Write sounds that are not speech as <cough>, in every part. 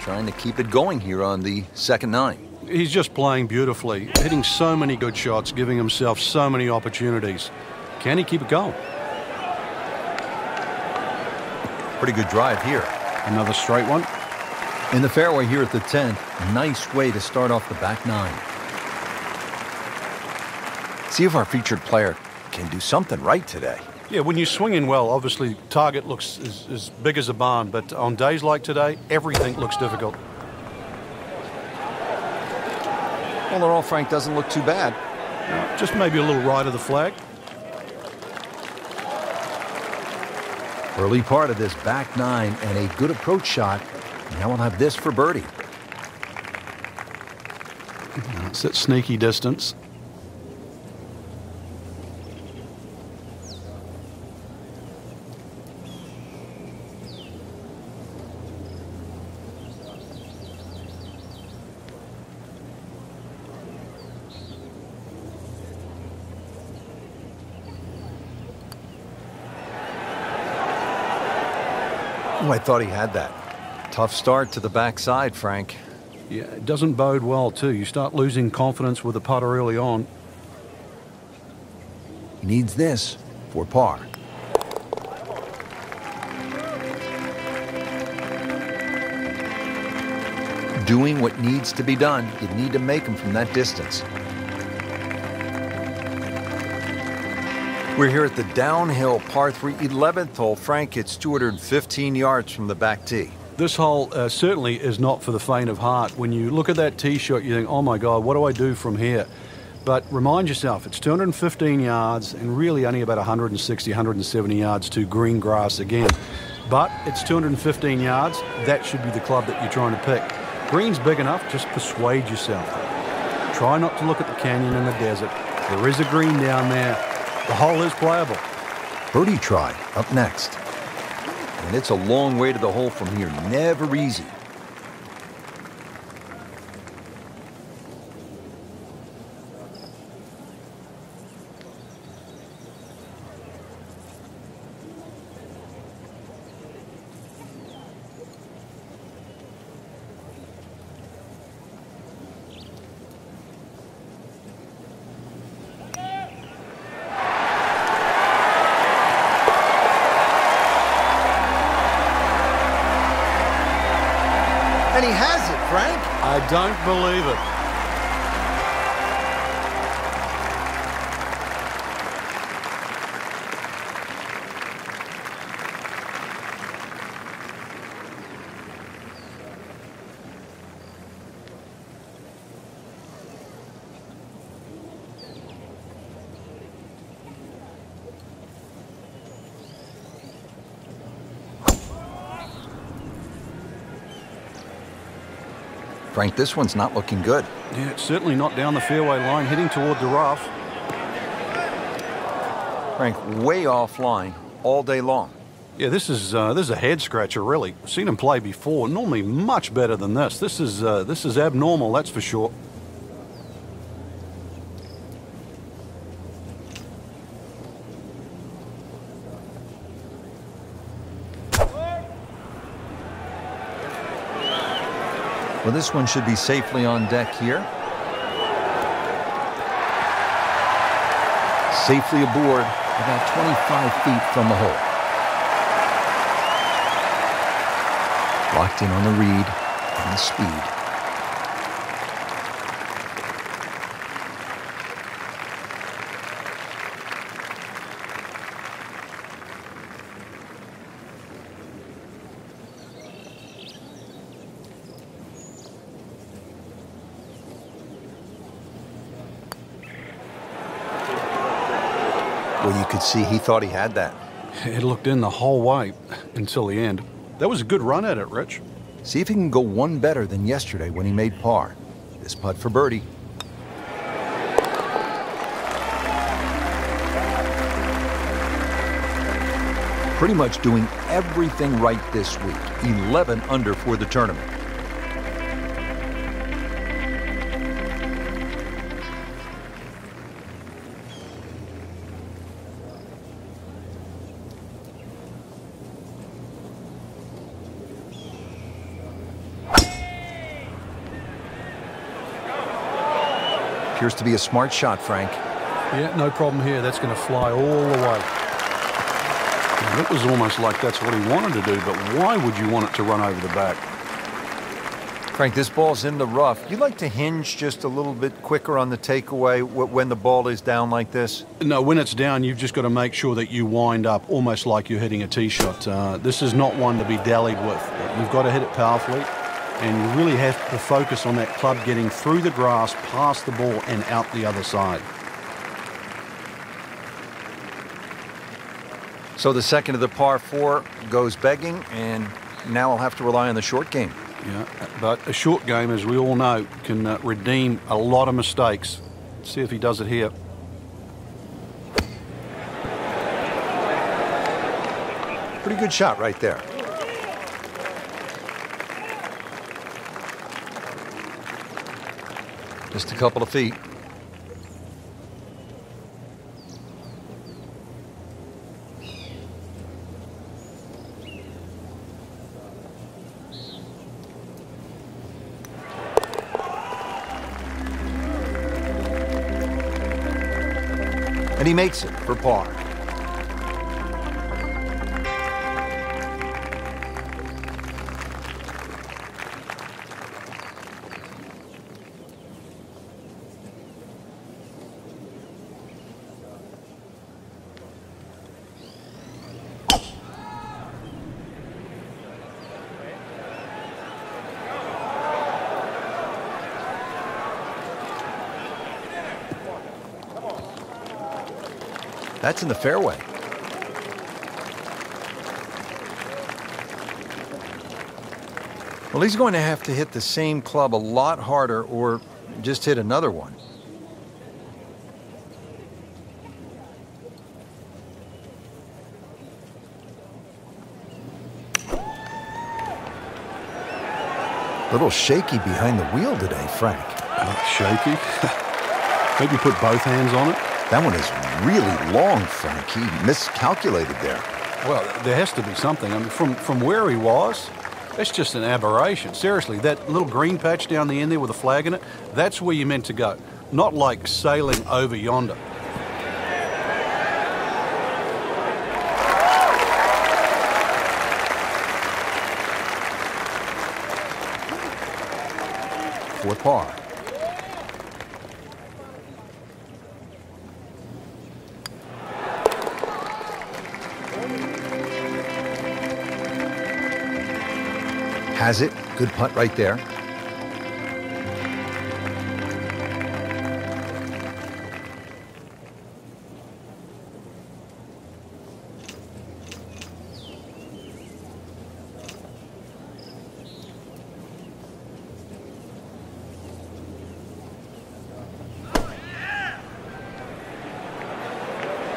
trying to keep it going here on the second nine. He's just playing beautifully, hitting so many good shots, giving himself so many opportunities. Can he keep it going? Pretty good drive here. Another straight one. In the fairway here at the 10th, nice way to start off the back nine. See if our featured player can do something right today. Yeah, when you're swinging well, obviously target looks as, as big as a barn, but on days like today, everything looks difficult. All in all, Frank doesn't look too bad. Uh, just maybe a little right of the flag. Early part of this back nine and a good approach shot. Now we'll have this for birdie. It's at sneaky distance. Oh, I thought he had that. Tough start to the backside, Frank. Yeah, it doesn't bode well, too. You start losing confidence with the putter early on. He needs this for par. Doing what needs to be done, you need to make them from that distance. We're here at the downhill par 3 11th hole. Frank hits 215 yards from the back tee. This hole uh, certainly is not for the faint of heart. When you look at that tee shot, you think, oh my God, what do I do from here? But remind yourself, it's 215 yards and really only about 160, 170 yards to green grass again. But it's 215 yards. That should be the club that you're trying to pick. Green's big enough, just persuade yourself. Try not to look at the canyon and the desert. There is a green down there. The hole is playable. Birdie try up next. And it's a long way to the hole from here. Never easy. And he has it, Frank. I don't believe it. Frank, this one's not looking good. Yeah, it's certainly not down the fairway line, heading toward the rough. Frank, way offline all day long. Yeah, this is uh, this is a head scratcher, really. Seen him play before. Normally, much better than this. This is uh, this is abnormal, that's for sure. Well, this one should be safely on deck here. Safely aboard, about 25 feet from the hole. Locked in on the read and the speed. Could see he thought he had that. It looked in the whole way until the end. That was a good run at it, Rich. See if he can go one better than yesterday when he made par. This putt for birdie. Pretty much doing everything right this week. 11 under for the tournament. Appears to be a smart shot, Frank. Yeah, no problem here. That's going to fly all the way. Now, it was almost like that's what he wanted to do, but why would you want it to run over the back? Frank, this ball's in the rough. You like to hinge just a little bit quicker on the takeaway when the ball is down like this? No, when it's down, you've just got to make sure that you wind up almost like you're hitting a tee shot. Uh, this is not one to be dallied with. You've got to hit it powerfully, and you really have to focus on that club getting through the grass, past the ball, and out the other side. So the second of the par four goes begging, and now I'll have to rely on the short game. Yeah, but a short game, as we all know, can uh, redeem a lot of mistakes. Let's see if he does it here. Pretty good shot right there. Just a couple of feet. And he makes it for par. That's in the fairway. Well, he's going to have to hit the same club a lot harder or just hit another one. A little shaky behind the wheel today, Frank. Uh, shaky? <laughs> Maybe put both hands on it? That one is really long, Frank. He miscalculated there. Well, there has to be something. I mean, from, from where he was, that's just an aberration. Seriously, that little green patch down the end there with a flag in it, that's where you're meant to go. Not like sailing over yonder. For par. Has it. Good putt right there.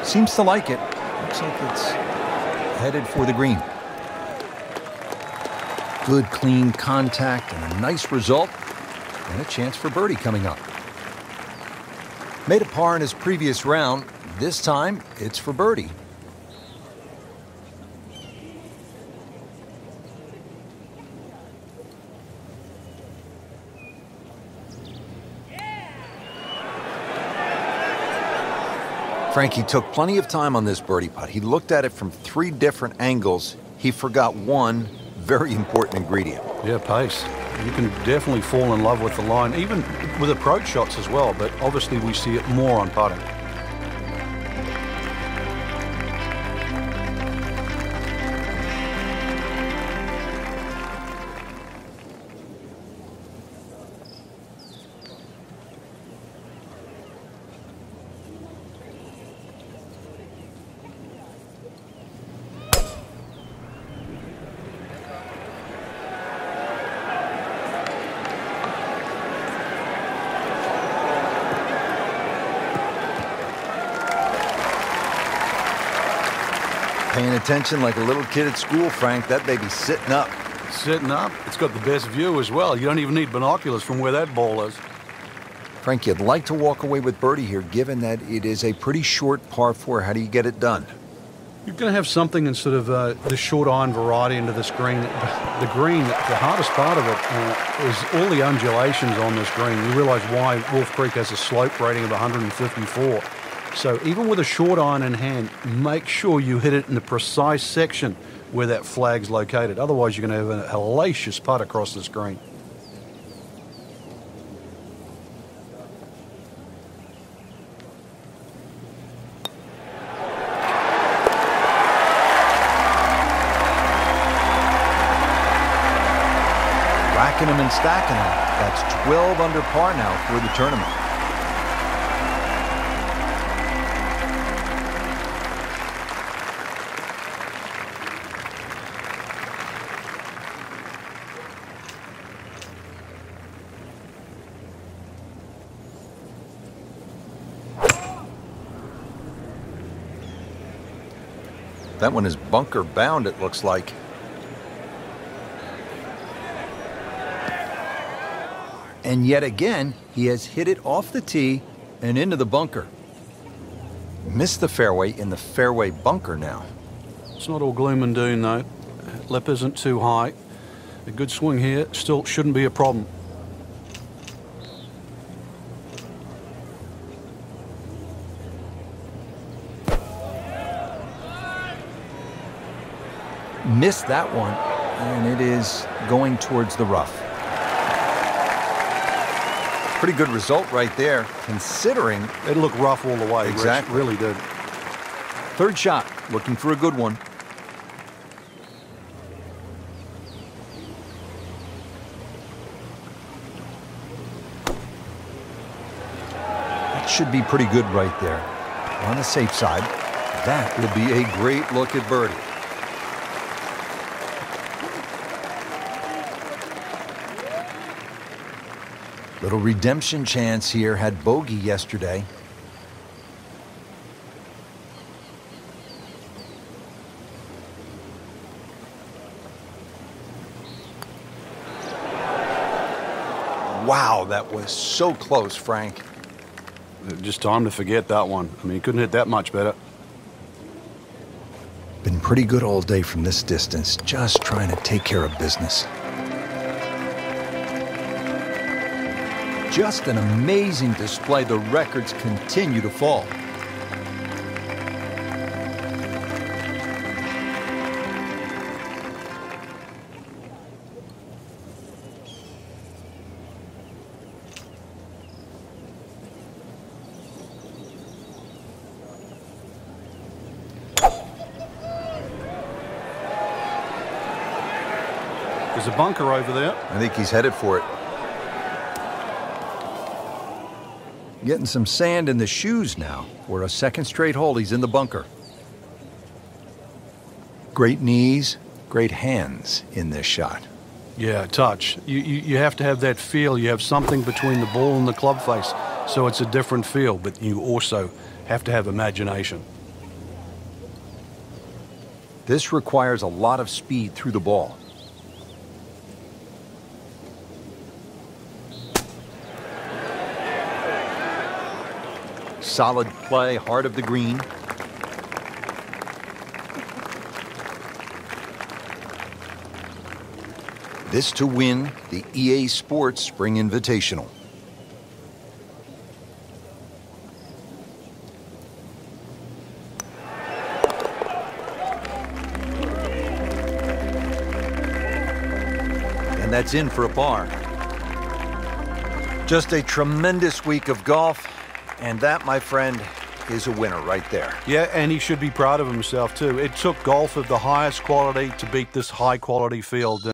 Seems to like it. Looks like it's headed for the green. Good, clean contact and a nice result, and a chance for birdie coming up. Made a par in his previous round. This time, it's for birdie. Frankie took plenty of time on this birdie putt. He looked at it from three different angles. He forgot one very important ingredient. Yeah, pace. You can definitely fall in love with the line, even with approach shots as well, but obviously we see it more on putting. Paying attention like a little kid at school, Frank. That baby's sitting up. Sitting up. It's got the best view as well. You don't even need binoculars from where that ball is. Frank, you'd like to walk away with birdie here, given that it is a pretty short par four. How do you get it done? You're going to have something in sort of uh, the short iron variety into this green. The green, the hardest part of it uh, is all the undulations on this green. You realise why Wolf Creek has a slope rating of 154. So even with a short iron in hand, make sure you hit it in the precise section where that flag's located. Otherwise, you're going to have a hellacious putt across this green. And stacking them. That's 12 under par now for the tournament. That one is bunker bound, it looks like. And yet again, he has hit it off the tee and into the bunker. Missed the fairway in the fairway bunker now. It's not all gloom and doom, though. Lip isn't too high. A good swing here still shouldn't be a problem. Missed that one, and it is going towards the rough. Pretty good result right there, considering. It looked rough all the way. Exactly. Rich, really did. Third shot, looking for a good one. That should be pretty good right there. On the safe side, that will be a great look at birdie. Little redemption chance here. Had bogey yesterday. Wow, that was so close, Frank. Just time to forget that one. I mean, he couldn't hit that much better. Been pretty good all day from this distance, just trying to take care of business. Just an amazing display. The records continue to fall. There's a bunker over there. I think he's headed for it. Getting some sand in the shoes now. For a second straight hole, he's in the bunker. Great knees, great hands in this shot. Yeah, touch. You, you, you have to have that feel. You have something between the ball and the club face. So it's a different feel, but you also have to have imagination. This requires a lot of speed through the ball. Solid play, heart of the green. This to win the EA Sports Spring Invitational. And that's in for a par. Just a tremendous week of golf. And that, my friend, is a winner right there. Yeah, and he should be proud of himself, too. It took golf of the highest quality to beat this high quality field.